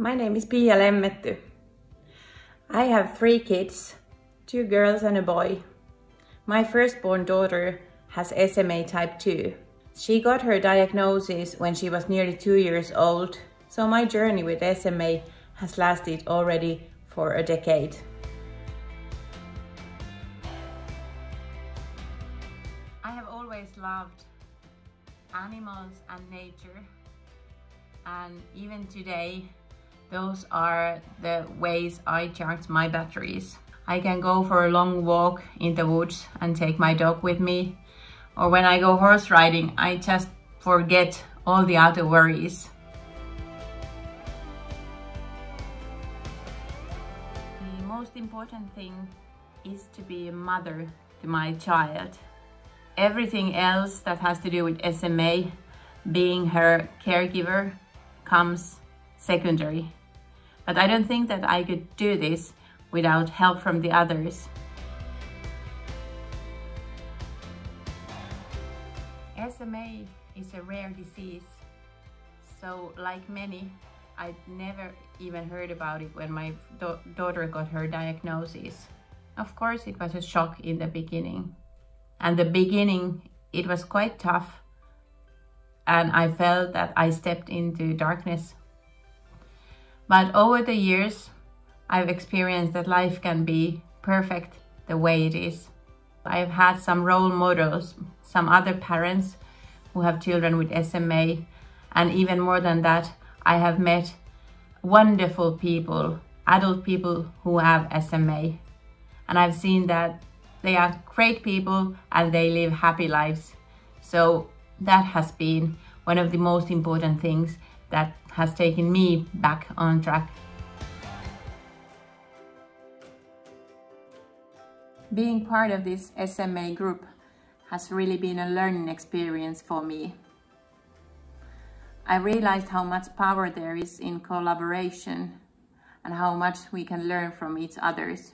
My name is Pia Lemmetty. I have three kids, two girls and a boy. My firstborn daughter has SMA type 2. She got her diagnosis when she was nearly two years old, so my journey with SMA has lasted already for a decade. I have always loved animals and nature and even today those are the ways I charge my batteries. I can go for a long walk in the woods and take my dog with me. Or when I go horse riding, I just forget all the other worries. The most important thing is to be a mother to my child. Everything else that has to do with SMA, being her caregiver, comes secondary. But I don't think that I could do this without help from the others. SMA is a rare disease, so like many, I'd never even heard about it when my da daughter got her diagnosis. Of course, it was a shock in the beginning. And the beginning, it was quite tough. And I felt that I stepped into darkness but over the years, I've experienced that life can be perfect the way it is. I've had some role models, some other parents who have children with SMA, and even more than that, I have met wonderful people, adult people who have SMA. And I've seen that they are great people and they live happy lives. So that has been one of the most important things that has taken me back on track. Being part of this SMA group has really been a learning experience for me. I realized how much power there is in collaboration and how much we can learn from each others.